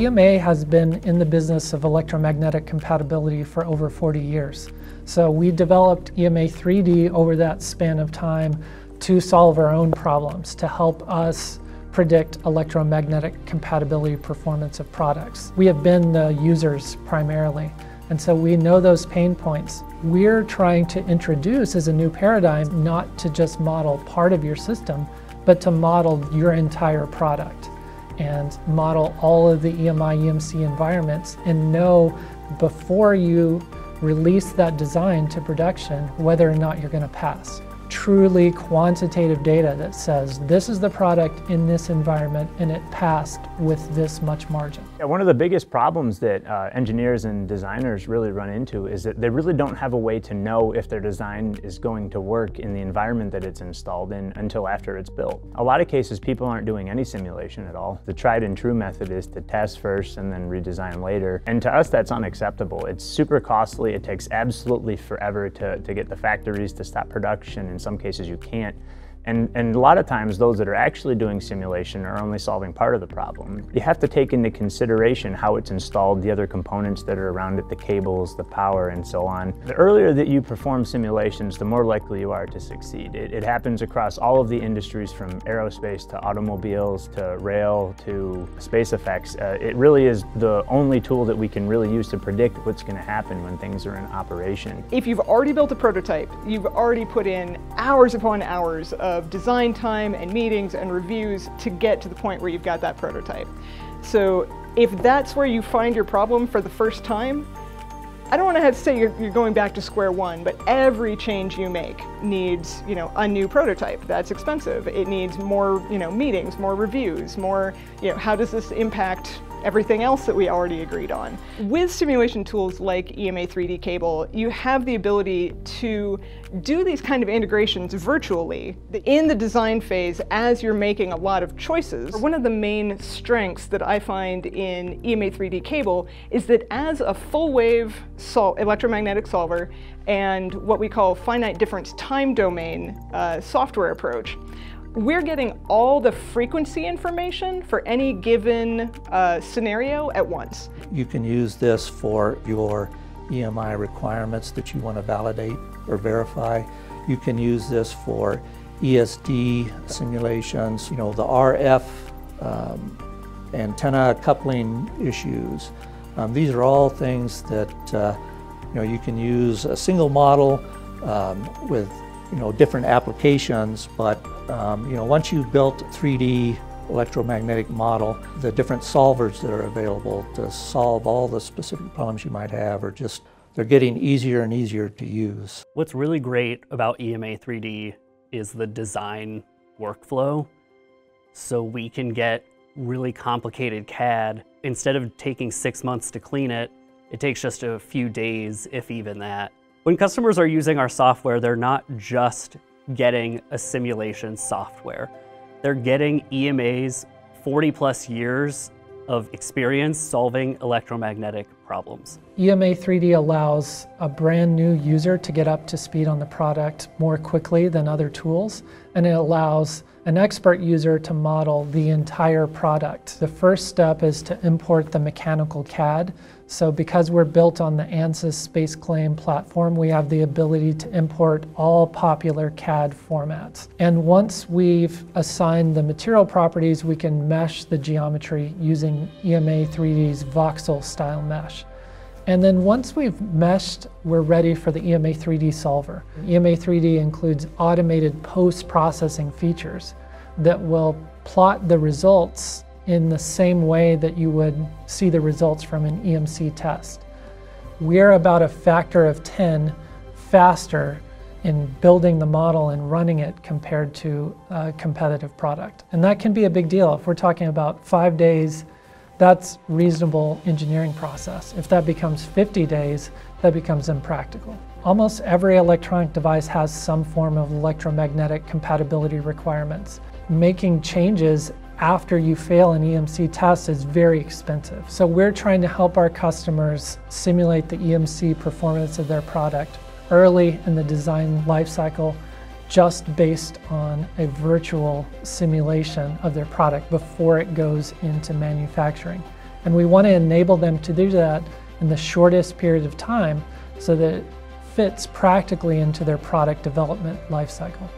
EMA has been in the business of electromagnetic compatibility for over 40 years. So we developed EMA 3D over that span of time to solve our own problems, to help us predict electromagnetic compatibility performance of products. We have been the users primarily, and so we know those pain points. We're trying to introduce as a new paradigm not to just model part of your system, but to model your entire product and model all of the EMI EMC environments and know before you release that design to production whether or not you're going to pass truly quantitative data that says this is the product in this environment and it passed with this much margin. Yeah, one of the biggest problems that uh, engineers and designers really run into is that they really don't have a way to know if their design is going to work in the environment that it's installed in until after it's built. A lot of cases people aren't doing any simulation at all. The tried and true method is to test first and then redesign later. And to us that's unacceptable. It's super costly. It takes absolutely forever to, to get the factories to stop production and some cases you can't. And, and a lot of times those that are actually doing simulation are only solving part of the problem. You have to take into consideration how it's installed, the other components that are around it, the cables, the power, and so on. The earlier that you perform simulations, the more likely you are to succeed. It, it happens across all of the industries from aerospace to automobiles to rail to space effects. Uh, it really is the only tool that we can really use to predict what's going to happen when things are in operation. If you've already built a prototype, you've already put in hours upon hours of design time and meetings and reviews to get to the point where you've got that prototype. So if that's where you find your problem for the first time, I don't want to have to say you're, you're, going back to square one, but every change you make needs, you know, a new prototype. That's expensive. It needs more, you know, meetings, more reviews, more, you know, how does this impact everything else that we already agreed on. With simulation tools like EMA 3D Cable, you have the ability to do these kind of integrations virtually in the design phase as you're making a lot of choices. One of the main strengths that I find in EMA 3D Cable is that as a full wave sol electromagnetic solver and what we call finite difference time domain uh, software approach, we're getting all the frequency information for any given uh, scenario at once. You can use this for your EMI requirements that you want to validate or verify. You can use this for ESD simulations, you know, the RF um, antenna coupling issues. Um, these are all things that uh, you know you can use a single model um, with you know different applications, but um, you know, once you've built a 3D electromagnetic model, the different solvers that are available to solve all the specific problems you might have are just, they're getting easier and easier to use. What's really great about EMA 3D is the design workflow. So we can get really complicated CAD. Instead of taking six months to clean it, it takes just a few days, if even that. When customers are using our software, they're not just getting a simulation software. They're getting EMA's 40 plus years of experience solving electromagnetic problems. EMA 3D allows a brand new user to get up to speed on the product more quickly than other tools, and it allows an expert user to model the entire product. The first step is to import the mechanical CAD. So because we're built on the ANSYS SpaceClaim platform, we have the ability to import all popular CAD formats. And once we've assigned the material properties, we can mesh the geometry using EMA 3D's voxel style mesh. And then once we've meshed, we're ready for the EMA 3D solver. EMA 3D includes automated post-processing features that will plot the results in the same way that you would see the results from an EMC test. We're about a factor of 10 faster in building the model and running it compared to a competitive product. And that can be a big deal. If we're talking about five days that's reasonable engineering process. If that becomes 50 days, that becomes impractical. Almost every electronic device has some form of electromagnetic compatibility requirements. Making changes after you fail an EMC test is very expensive. So we're trying to help our customers simulate the EMC performance of their product early in the design lifecycle just based on a virtual simulation of their product before it goes into manufacturing. And we want to enable them to do that in the shortest period of time so that it fits practically into their product development lifecycle.